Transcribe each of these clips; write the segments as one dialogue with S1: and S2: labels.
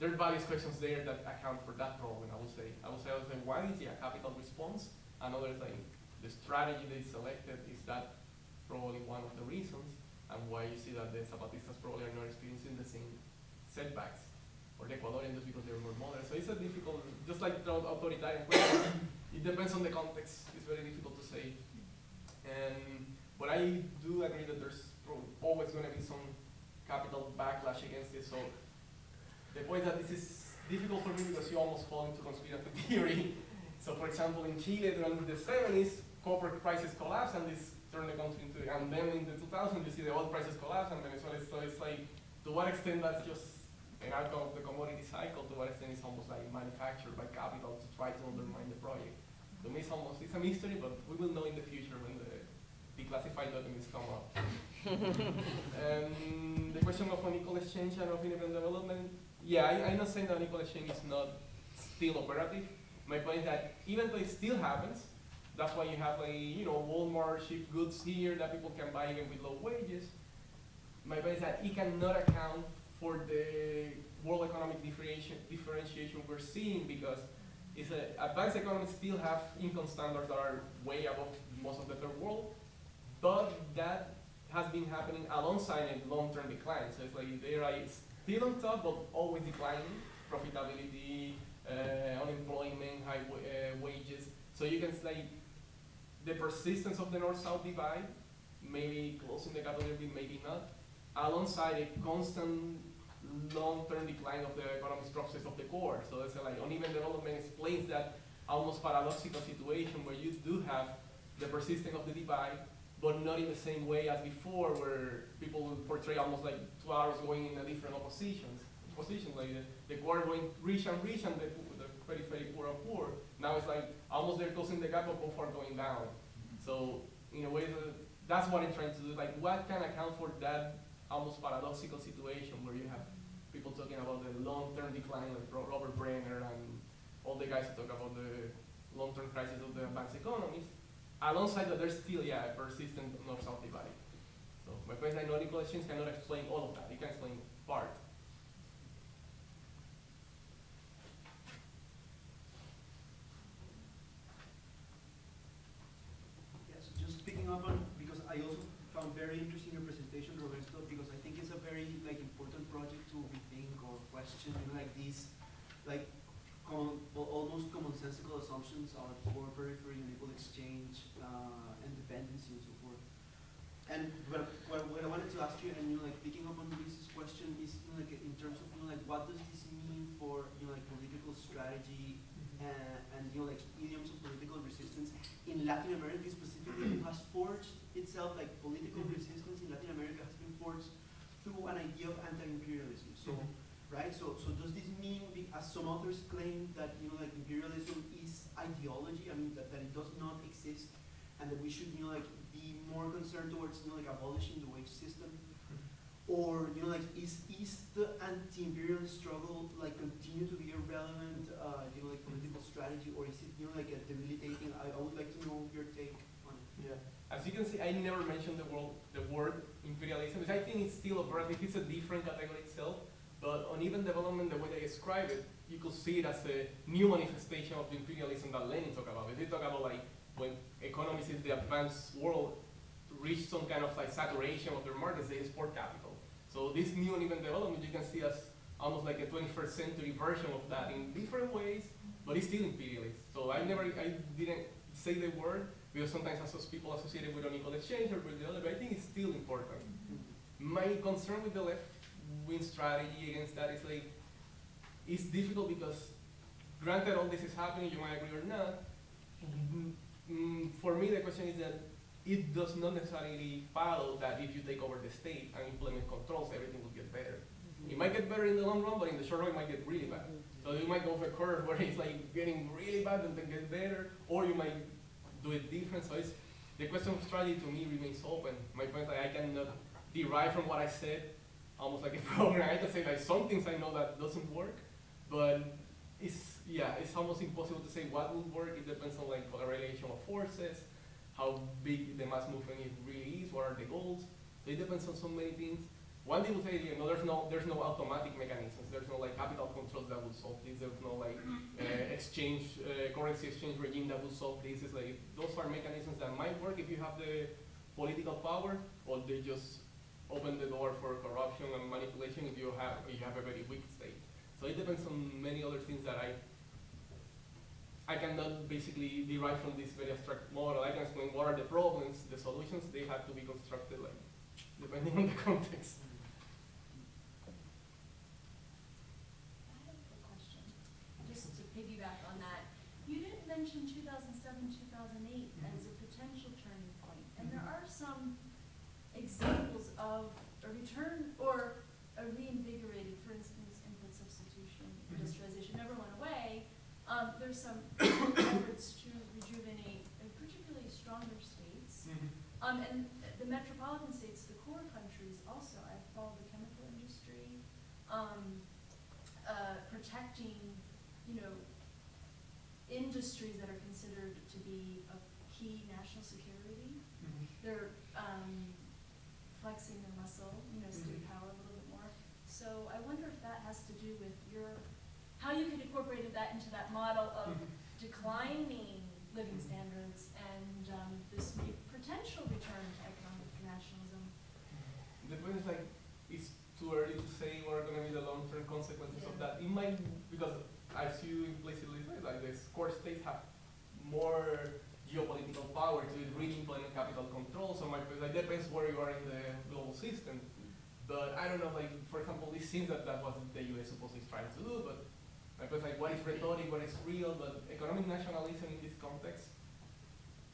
S1: there are various questions there that account for that problem, I would say. I would say, I would say, one is yeah, capital response. Another thing, the strategy they selected is that probably one of the reasons and why you see that the Zapatistas probably are not experiencing the same setbacks or the Ecuadorian just because they're more modern. So it's a difficult, just like the authoritarian question, it depends on the context. It's very difficult to say. And but I do agree that there's always going to be some capital backlash against this. So the point that this is difficult for me because you almost fall into conspiracy theory. So for example, in Chile during the 70s, copper prices collapsed and this turned the country into, and then in the 2000s you see the oil prices collapse and Venezuela, so it's like, to what extent that's just an outcome of the commodity cycle, to what extent it's almost like manufactured by capital to try to undermine the project. To me it's almost, it's a mystery, but we will know in the future when the declassified documents come up. and um, the question of unequal exchange and of independent development, yeah, I, I'm not saying that exchange is not still operative. My point is that even though it still happens, that's why you have like, you know, Walmart ship goods here that people can buy even with low wages. My point is that it cannot account for the world economic differentiation, we're seeing because it's a, advanced economies still have income standards that are way above most of the third world, but that has been happening alongside a long-term decline. So it's like they are still on top, but always declining, profitability, uh, unemployment, high uh, wages. So you can say the persistence of the north-south divide, maybe closing the gap a little bit, maybe not, alongside a constant long-term decline of the economic structures of the core. So it's like uneven development explains that almost paradoxical situation where you do have the persistence of the divide, but not in the same way as before, where people would portray almost like two hours going in a different oppositions. Positions like the, the core going rich and rich and the, the very, very poor and poor. Now it's like almost they're closing the gap, but both are going down. So in a way, that's what I'm trying to do. Like, what can account for that almost paradoxical situation where you have people talking about the long-term decline, like Robert Brenner and all the guys who talk about the long-term crisis of the advanced economies, alongside that there's still, yeah, a persistent north-south divide. So my point is that non-equal exchange cannot explain all of that. It can explain part.
S2: Yes, just picking up on, because I also found very interesting your presentation, Roberto, because I think it's a very like important project to rethink or question, you know, like these, like almost commonsensical assumptions are core periphery, unequal exchange, uh, and dependency and so forth. And what, what, what, I wanted to ask you, and you know, like picking up on Luis's question, is you know, like in terms of you know, like what does this mean for you know, like political strategy mm-hmm. and, and you know, like idioms of political resistance in Latin America specifically, has forged itself like political mm -hmm. resistance in Latin America has been forged through an idea of anti-imperialism. So. Mm -hmm right? So, so does this mean, as some authors claim, that you know, like imperialism is ideology? I mean, that, that it does not exist, and that we should, you know, like be more concerned towards, you know, like abolishing the wage system, or you know, like is is the anti-imperialist struggle like continue to be a relevant, uh, you know, like political strategy, or is it, you know, like a debilitating? I, I would like to know your take on it.
S1: Yeah. As you can see, I never mentioned the word, the word imperialism, because I think it's still a operative. It's a different category itself. But on uneven development, the way they describe it, you could see it as a new manifestation of the imperialism that Lenin talked about. He talk about like when economies in the advanced world reach some kind of like saturation of their markets, they export capital. So this new uneven development you can see as almost like a 21st century version of that in different ways, but it's still imperialist. So I never, I didn't say the word because sometimes people associate it with unequal exchange or with the other, but I think it's still important. My concern with the left win strategy against that is like, it's difficult because granted all this is happening, you might agree or not, mm, for me the question is that it does not necessarily follow that if you take over the state and implement controls, everything will get better. It might get better in the long run, but in the short run, it might get really bad. So you might go for a curve where it's like getting really bad and then get better, or you might do it different. So it's, the question of strategy to me remains open. My point is I cannot derive from what I said almost like a program. I can say like some things I know that doesn't work, but it's yeah, it's almost impossible to say what will work. It depends on like correlation of forces, how big the mass movement really is, what are the goals. So it depends on so many things. One thing would say, you know, there's no there's no automatic mechanisms. There's no like capital controls that will solve this. There's no like uh, exchange, uh, currency exchange regime that will solve this. It's like those are mechanisms that might work if you have the political power, or they just open the door for corruption and manipulation if you have if you have a very weak state. So it depends on many other things that I I cannot basically derive from this very abstract model. I can explain what are the problems, the solutions. They have to be constructed like depending on the context.
S3: Just to piggyback on that. You didn't mention two thousand seven, two thousand eight as a potential turning point, and there are some of a return or a reinvigorated, for instance, import substitution, industrialization never went away. Um, there's some efforts to rejuvenate particularly stronger states. Um, and the metropolitan states, the core countries also, I follow the chemical industry, um, uh, protecting, you know, industries that are considered to be of key national security. They're, um, flexing their muscle, you know, state
S1: Mhm.
S3: power a little bit more. So I wonder if that has to do with your, how you could incorporate that into that model of declining living
S1: Mhm.
S3: standards and, um, this potential return to economic nationalism.
S1: The point is like, it's too early to say what are gonna be the long-term consequences of that. It might, because as you implicitly said, like the core states have more geopolitical power to really implement capital control, so my, like depends where you are in the global system. But I don't know, like, for example, it seems that that was the US supposedly trying to do, but point like, what is rhetoric, what is real, but economic nationalism in this context,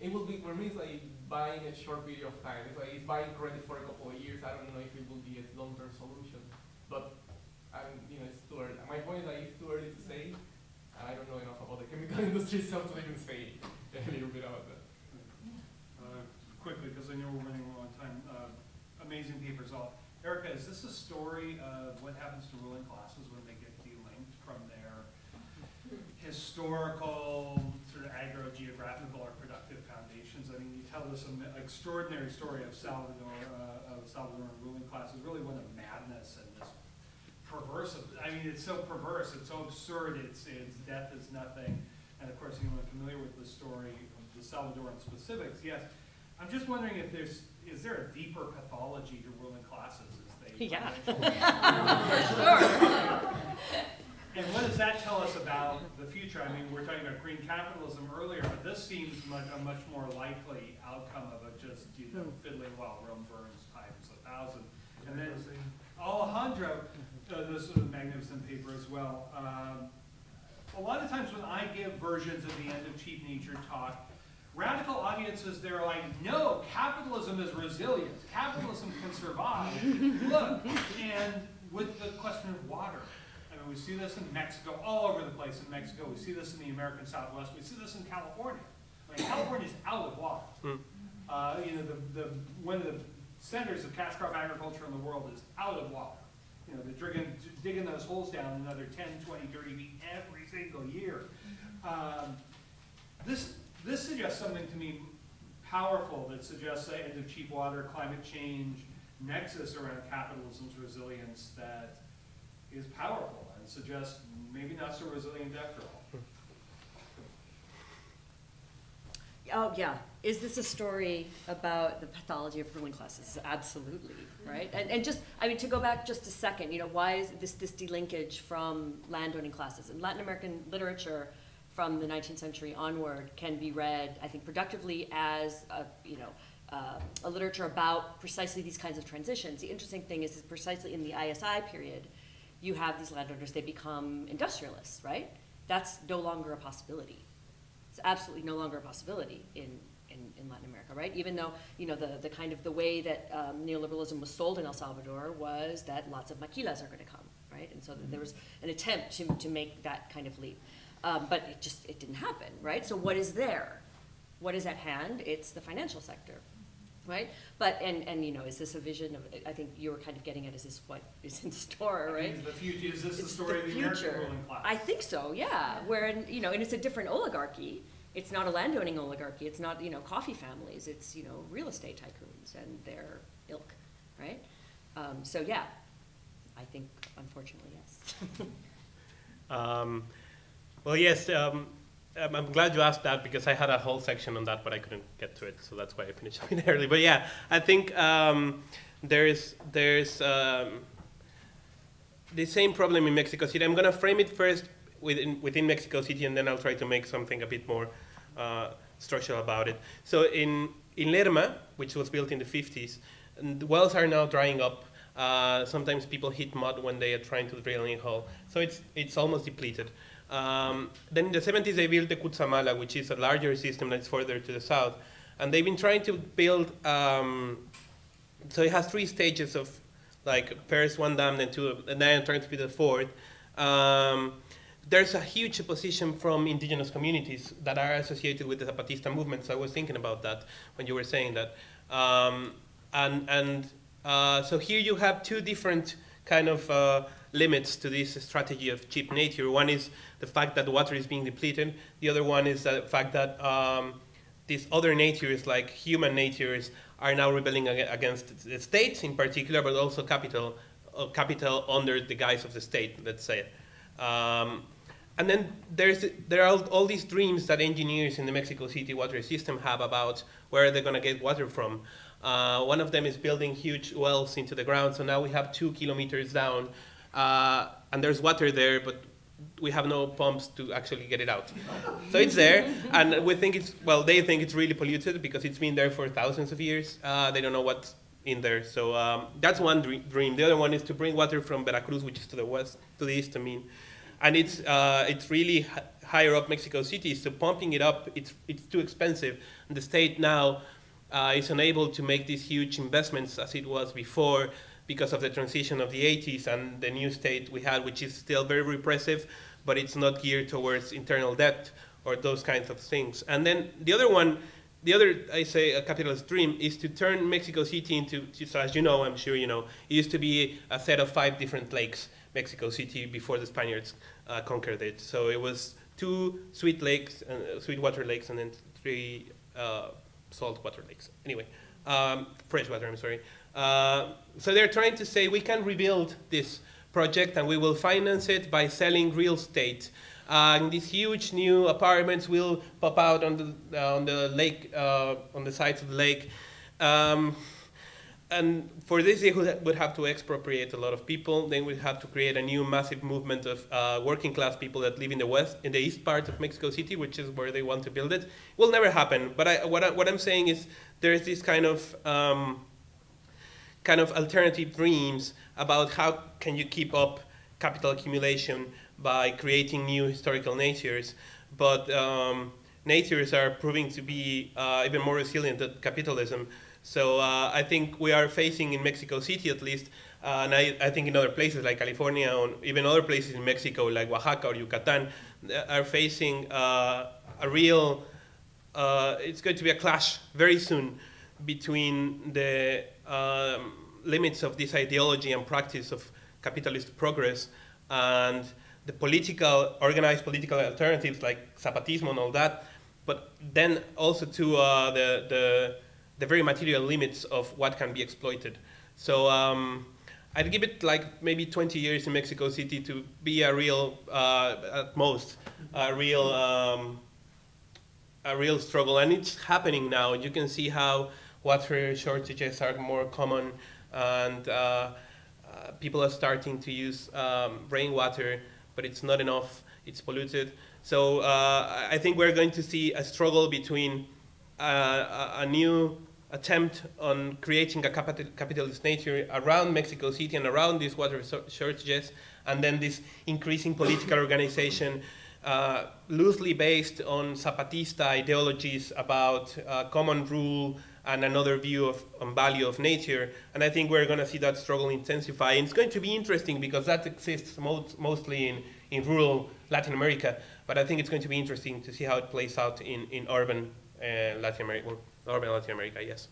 S1: it will be, for me, it's like buying a short period of time. It's like it's buying credit for a couple of years. I don't know if it will be a long-term solution, but I'm, you know, it's too early. My point is like it's too early to say. I don't know enough about the chemical industry itself to even say a little bit about that.
S4: Uh, Quickly, because I know we're running low on time, uh, amazing papers all. Ericka, is this a story of what happens to ruling classes when they get delinked from their historical, sort of agro-geographical or productive foundations? I mean, you tell this extraordinary story of Salvador, uh, of Salvadoran ruling classes, really one of madness and this perverse, I mean, it's so perverse, it's so absurd, it's, it's death is nothing. And of course, anyone familiar with the story of the Salvadoran specifics, yes. I'm just wondering if there's, is there a deeper pathology to ruling classes as they?
S5: Yeah.
S4: And what does that tell us about the future? I mean, we we're talking about green capitalism earlier, but this seems much, a much more likely outcome of a just, you know, fiddling while Rome burns times a thousand. And then Alejandro, uh, this is a magnificent paper as well. Um, a lot of times when I give versions of the end of cheap nature talk, radical audiences, they're like, no, capitalism is resilient. Capitalism can survive. Look, and with the question of water, I mean, we see this in Mexico, all over the place in Mexico. We see this in the American Southwest. We see this in California. I mean, California's out of water. Uh, you know, the, the, one of the centers of cash crop agriculture in the world is out of water. You know, they're digging, digging those holes down another 10, 20, 30 feet single year. Um, this, this suggests something to me powerful that suggests the end of cheap water, climate change, nexus around capitalism's resilience that is powerful and suggests maybe not so resilient after all.
S5: Oh, yeah. Is this a story about the pathology of ruling classes? Absolutely, right? And, and just, I mean, to go back just a second, you know, why is this, this delinkage from landowning classes? In Latin American literature from the 19th century onward can be read, I think, productively as a, you know, uh, a literature about precisely these kinds of transitions. The interesting thing is, is precisely in the ISI period, you have these landowners, they become industrialists, right? That's no longer a possibility. It's absolutely no longer a possibility in, in, in Latin America, right? Even though, you know, the, the kind of, the way that um, neoliberalism was sold in El Salvador was that lots of maquilas are gonna come, right? And so that there was an attempt to, to make that kind of leap. Um, but it just, it didn't happen, right? So what is there? What is at hand? It's the financial sector, right? But, and, and, you know, is this a vision of, I think you were kind of getting at, is this what is in store, right?
S4: Is the future, is this the
S5: It's
S4: story of the American
S5: future.
S4: ruling class?
S5: I think so, yeah. Where, in- you know, and it's a different oligarchy. It's not a landowning oligarchy. It's not, you know, coffee families. It's, you know, real estate tycoons and their ilk, right? Um, so, yeah, I think unfortunately, yes.
S6: Um, well, yes, um, I'm, I'm glad you asked that because I had a whole section on that, but I couldn't get to it, so that's why I finished a bit early. But yeah, I think um, there's there's um, the same problem in Mexico City. I'm going to frame it first within within Mexico City, and then I'll try to make something a bit more uh, structural about it. So in in Lerma, which was built in the 50s, and the wells are now drying up. Uh, sometimes people hit mud when they are trying to drill a hole, so it's it's almost depleted. Um, then in the 70s, they built the Cutzamala, which is a larger system that's further to the south. And they've been trying to build, um, so it has three stages of, like, first one dam, then two, and then trying to build a fourth. Um, there's a huge opposition from indigenous communities that are associated with the Zapatista movement. So I was thinking about that when you were saying that. Um, and and uh, so here you have two different kind of uh, limits to this strategy of cheap nature. One is the fact that water is being depleted. The other one is the fact that um, these other natures, like human natures, are now rebelling ag- against the states in particular, but also capital, uh, capital under the guise of the state, let's say. Um, and then there's, there are all, all these dreams that engineers in the Mexico City water system have about where they're going to get water from. Uh, one of them is building huge wells into the ground, so now we have two kilometers down, uh, and there's water there, but we have no pumps to actually get it out. So it's there, and we think it's, well, they think it's really polluted because it's been there for thousands of years. Uh, they don't know what's in there. So um, that's one dre- dream. The other one is to bring water from Veracruz, which is to the west, to the east, I mean. And it's, uh, it's really higher up Mexico City, so pumping it up, it's, it's too expensive. And the state now uh, is unable to make these huge investments as it was before because of the transition of the 80s and the new state we had, which is still very repressive, but it's not geared towards internal debt or those kinds of things. And then the other one, the other, I say, a capitalist dream is to turn Mexico City into, so as you know, I'm sure you know, it used to be a set of five different lakes, Mexico City, before the Spaniards uh, conquered it. So it was two sweet lakes, uh, sweet water lakes, and then three uh, salt water lakes. Anyway, um, fresh water, I'm sorry. Uh, so they're trying to say we can rebuild this project and we will finance it by selling real estate. Uh, and these huge new apartments will pop out on the, on the lake, uh, on the sides of the lake. Um, and for this, they would have to expropriate a lot of people. Then we'd have to create a new massive movement of uh, working class people that live in the west, in the east part of Mexico City, which is where they want to build it. It will never happen. But I, what, I, what I'm saying is there is this kind of um, kind of alternative dreams about how can you keep up capital accumulation by creating new historical natures, but um, natures are proving to be uh, even more resilient than capitalism. So uh, I think we are facing in Mexico City at least, uh, and I, I, think in other places like California or even other places in Mexico like Oaxaca or Yucatan are facing uh, a real, uh, it's going to be a clash very soon between the um, limits of this ideology and practice of capitalist progress and the political, organized political alternatives like Zapatismo and all that, but then also to uh, the, the, the, very material limits of what can be exploited. So um, I'd give it like maybe 20 years in Mexico City to be a real, uh, at most, a real, um, a real struggle. And it's happening now. You can see how water shortages are more common and uh, uh, people are starting to use um, rainwater, but it's not enough. It's polluted. So uh, I think we're going to see a struggle between uh, a, a, new attempt on creating a capital, capitalist nature around Mexico City and around these water shortages, and then this increasing political organization uh, loosely based on Zapatista ideologies about uh, common rule and another view of value of nature. And I think we're going to see that struggle intensify. And it's going to be interesting because that exists most, mostly in, in rural Latin America. But I think it's going to be interesting to see how it plays out in, in urban uh, Latin America, urban Latin America, yes.